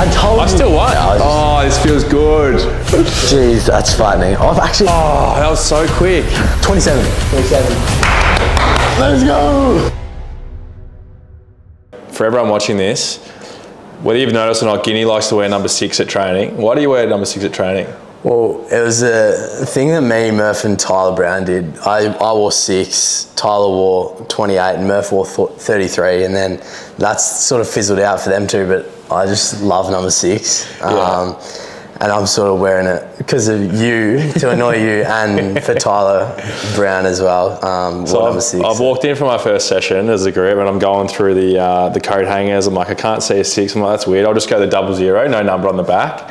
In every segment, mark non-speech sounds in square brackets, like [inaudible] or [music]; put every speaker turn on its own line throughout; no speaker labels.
I told
I
you.
still won.
Yeah, I was-
Oh, this feels good.
Jeez, that's frightening. Oh, I've actually
Oh, that was so quick.
27. 27. Let's go.
For everyone watching this, whether you've noticed or not, Guinea likes to wear number six at training. Why do you wear number six at training?
Well, it was a thing that me, Murph, and Tyler Brown did. I, I wore six, Tyler wore 28, and Murph wore th- 33, and then that's sort of fizzled out for them too. But I just love number six. Um, and I'm sort of wearing it because of you to annoy you, and for [laughs] Tyler Brown as well. Um,
So I've,
six.
I've walked in for my first session as a group and I'm going through the uh, the coat hangers. I'm like, I can't see a six. I'm like, that's weird. I'll just go the double zero, no number on the back.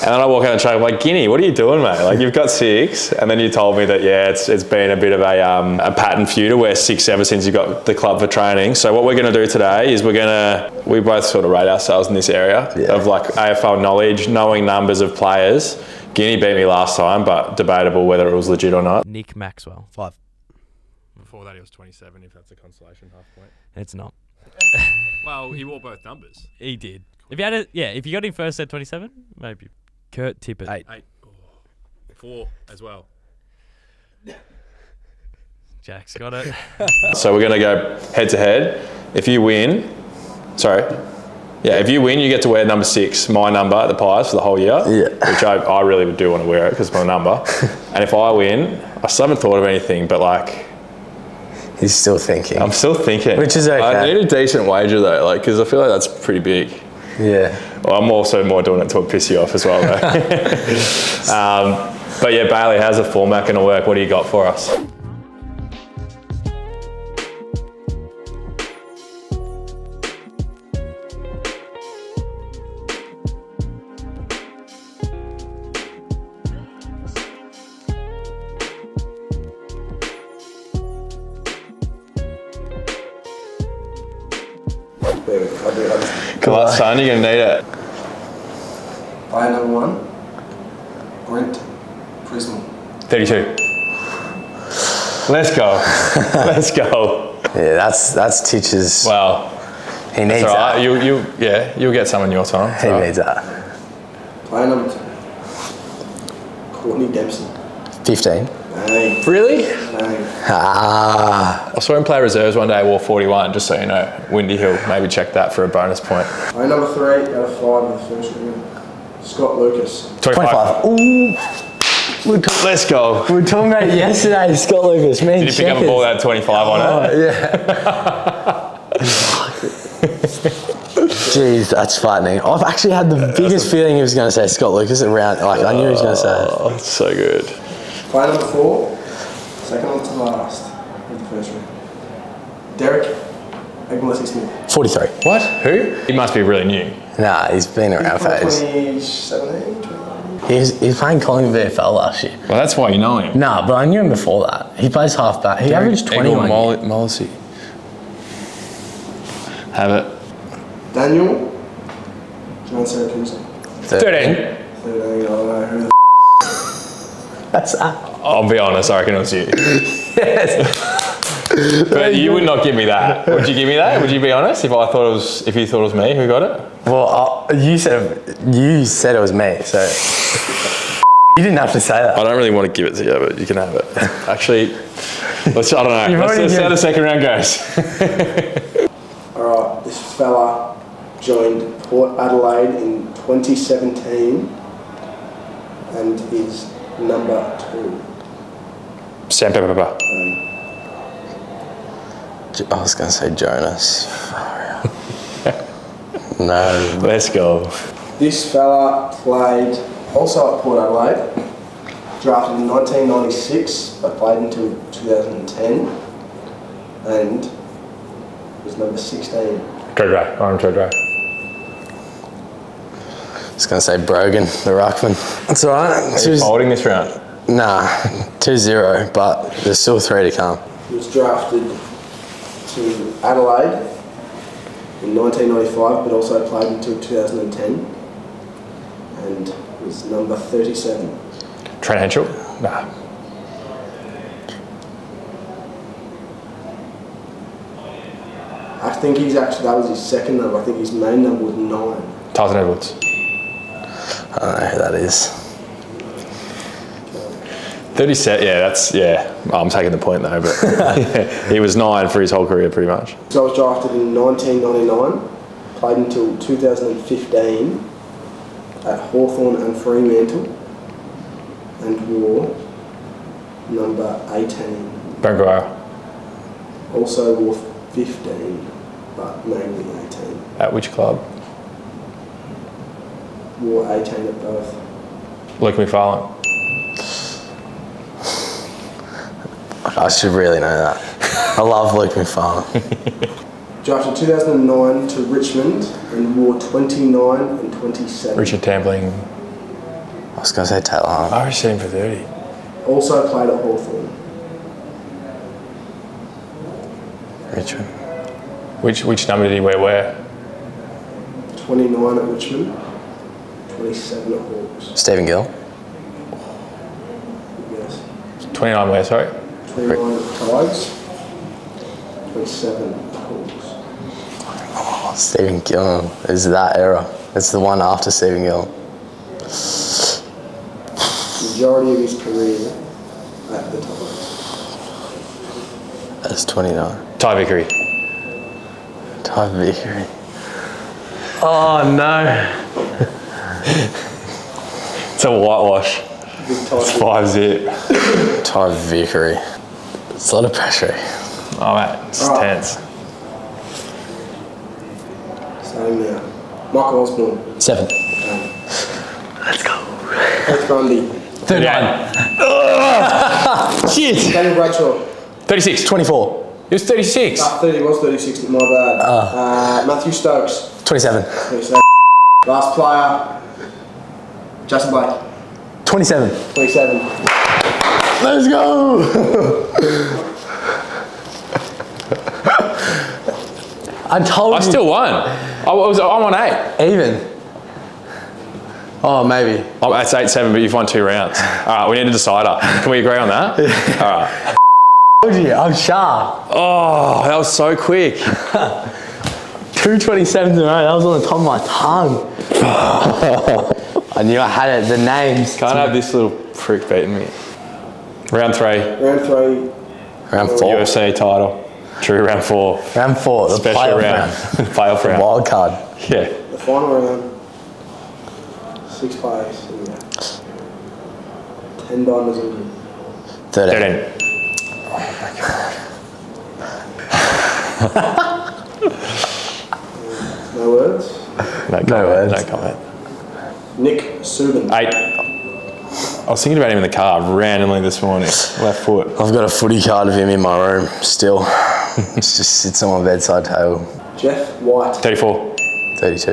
And then I walk out and track. I'm like, Guinea, what are you doing, mate? Like, you've got six. And then you told me that, yeah, it's, it's been a bit of a, um, a pattern for you to wear six ever since you got the club for training. So, what we're going to do today is we're going to, we both sort of rate ourselves in this area
Yeah.
of like AFL knowledge, knowing numbers of players. Guinea beat me last time, but debatable whether it was legit or not.
Nick Maxwell.
Five.
Before that, he was 27, if that's a consolation half point.
It's not.
Well, he wore both numbers.
He did. If you had it, yeah, if you got him first at 27, maybe. Kurt Tippett.
Eight.
Eight. Oh, four as well.
Jack's got it. [laughs]
So we're going to go head to head. If you win, sorry, yeah, if you win, you get to wear number six, my number at the Pies for the whole year.
Yeah.
Which I, I really do want to wear it because it's my number. [laughs] and if I win, I still haven't thought of anything, but like,
He's still thinking.
I'm still thinking.
Which is okay.
I need a decent wager though, like, because I feel like that's pretty big.
yeah.
Well, I'm also more doing it to piss you off as well, though. [laughs] um, but yeah, Bailey, how's the format going to work? What do you got for us? Good luck, son. You're going to need it.
Player number one, Brent Prismall.
32. Let's go. [laughs] Let's go.
Yeah, that's that's teacher's.
Wow.
he needs
It's all right.
that.
You, you, yeah, you'll get some in your time. It's
He
all right.
needs that.
Player number two, Courtney Dempsey.
15.
Bang,
Really?
bang.
Ah,
I saw him play reserves one day, wore 41, just so you know. Windy Hill, maybe check that for a bonus point.
Player number three out of five in the first round, Scott Lucas.
25. Ooh. We're, ta-
Let's go.
we were talking about it yesterday, Scott Lucas. Me and
Did you pick up a ball that had 25 on it?
Oh, yeah. [laughs] Jeez, that's frightening. I've actually had the biggest feeling he was going to say Scott Lucas around. Like, I knew he was going to say it.
Oh, it's so good.
Player number four, second one to last in the first round, Derek Eggmolesse Smith.
43.
What? Who? He must be really new.
Nah, he's been around for ages.
2017, 2018.
He was, he was playing Collingwood VFL last year.
Well, that's why you know him.
Nah, but I knew him before that. He plays half back. He averaged 21.
Mollisey. Have it.
Daniel Giansiracusa.
13.
13, I don't know who the
That's that.
I'll be honest, I reckon it was you. But you would not give me that. [laughs] Would you give me that? Would you be honest? If I thought it was, if you thought it was me who got it?
Well, uh, you said you said it was me, so you didn't have to say that.
I don't really want to give it to you, but you can have it. Actually, let's. I don't know.
You've
Let's, let's see how the second round goes.
Alright, this fella joined Port Adelaide in 2017 and is number two.
Sandpaper.
J- I was going to say Jonas. [laughs] no.
Let's go.
This fella played also at Port Adelaide, drafted in 1996 but played until 2010 and was number 16.
Trade Ray. I'm Trade Ray.
I was going to say Brogan, the Ruckman. That's all right. Two,
Holding this round.
nah, 2-0, but there's still three to come.
He was drafted to Adelaide in 1995 but also played until 2010 and was number 37.
Trent Hentschel. Nah.
I think he's actually that was his second number. I think his main number was nine.
Tyson Edwards.
I don't know who that is.
37, yeah, that's, yeah. I'm taking the point though, but yeah, [laughs] [laughs] he was nine for his whole career pretty much.
So I was drafted in 1999, played until 2015 at Hawthorn and Fremantle, and wore number 18.
Brent Guerrero
Also wore 15, but mainly 18.
at which club?
Wore 18 at both.
Luke McPharlin.
I should really know that. I love Luke McPharlin. [laughs]
Drafted 2009 to Richmond and wore 29 and 27.
Richard Tambling.
I was going to say Taylor Hunt.
I was sitting for 30.
Also played at Hawthorn.
Richmond.
Which which number did he wear where?
29 at Richmond, 27 at Hawks.
Stephen Gill.
Yes.
29 where, sorry?
29 at Tigers, 27 at Hawks.
Oh, Stephen Gill um, is that era. It's the one after Stephen Gill.
Majority of his career at the Tigers.
That's 29.
Ty Vickery.
Ty Vickery. Oh no.
It's a whitewash.
Big
It's
Tigers.
five zip.
Ty Vickery. It's a lot of pressure.
Oh, mate, it's
Alright.
tense.
Same now. Michael Osborne.
Seven.
Let's go. Coach Bundy.
39. [laughs]
Shit.
Daniel Bradshaw.
36.
24.
It was 36.
Ah, 30 was 36, my bad. Uh, Matthew Stokes.
27.
27. Last player. Justin Blake.
27.
27.
Let's go. [laughs] I told
I
you.
still won. I was, I'm on eight.
even. Oh, maybe.
Oh, that's 8 7, but you've won two rounds. All right, we need a decider. Can we agree on that? [laughs] All right.
Told you, I'm sharp.
Oh, that was so quick. [laughs]
Two 27s in. That was on the top of my tongue. I knew I had it. The names.
Can't have this little prick beating me. Round three,
Round three.
Round four.
UFC title. True, round four.
Round four. The
Special
playoff
round. [laughs] Playoff round.
Wild card.
Yeah.
The final round. Six players. Here. Ten diamonds in.
13.
13. [laughs] [laughs]
No words.
No, comment,
words.
No comment.
Nick Suban.
Eight. I was thinking about him in the car randomly this morning. Left foot.
I've got a footy card of him in my room still. [laughs] it just sits on my bedside table.
Jeff White.
34.
32.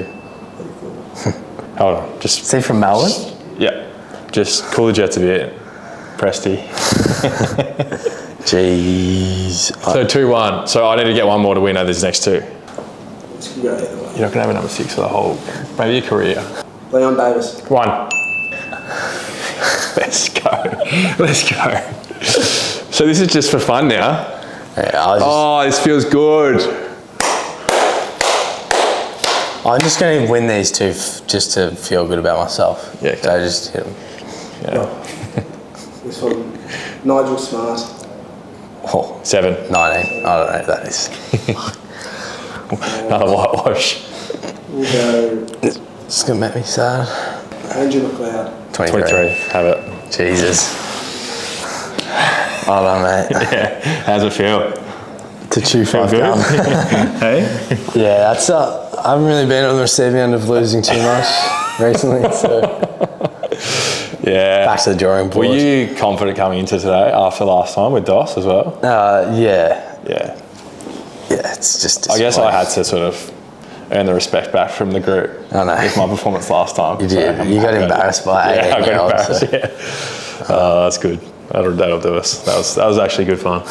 Hold on. Just,
Is he from Melbourne?
yeah. Just cool the jets a bit. Presty.
Jeez.
So 2 1. So I need to get one more to win over these next two.
This could go either way.
You're not going to have a number six for the whole, maybe your career.
Leon Davis.
One. [laughs] Let's go. Let's go. So this is just for fun now.
yeah, I just,
Oh, this feels good.
I'm just going to win these two f- just to feel good about myself.
Yeah,
So I just hit them.
Yeah. [laughs]
This one. Nigel Smart.
Oh,
Seven.
19. I don't know who that is. [laughs]
Another whitewash.
We'll go
It's going to make me sad.
Andrew McLeod.
23.
23. Have it.
Jesus. Hold on, mate.
Yeah. How's it feel?
to chew five
good?
gum. [laughs]
hey?
yeah, that's uh, I haven't really been on the receiving end of losing too much [laughs] recently, so
Yeah.
back to the drawing board.
Were you confident coming into today after last time with DOS as well?
Uh, yeah,
Yeah.
yeah. It's just.
I guess I had to sort of earn the respect back from the group
I know.
with my performance last time.
You
So
did. You got embarrassed by
Yeah, I
18 year
got embarrassed. Yeah. Oh, that's good. That'll, that'll do us. That was that was actually good fun.